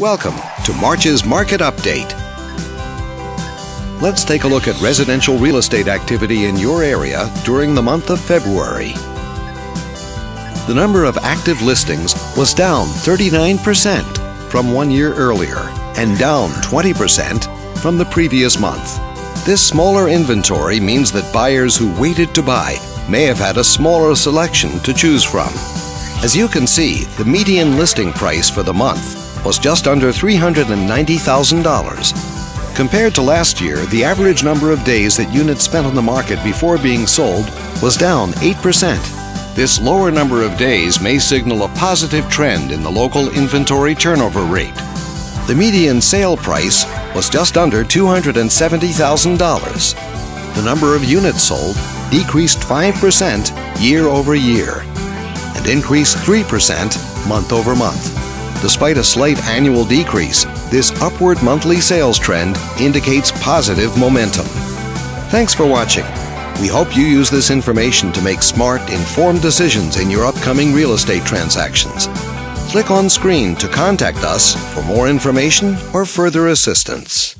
Welcome to March's Market Update. Let's take a look at residential real estate activity in your area during the month of February. The number of active listings was down 39% from one year earlier and down 20% from the previous month. This smaller inventory means that buyers who waited to buy may have had a smaller selection to choose from. As you can see, the median listing price for the month was just under $390,000. Compared to last year, the average number of days that units spent on the market before being sold was down 8%. This lower number of days may signal a positive trend in the local inventory turnover rate. The median sale price was just under $270,000. The number of units sold decreased 5% year over year and increased 3% month over month. Despite a slight annual decrease, this upward monthly sales trend indicates positive momentum. Thanks for watching. We hope you use this information to make smart, informed decisions in your upcoming real estate transactions. Click on screen to contact us for more information or further assistance.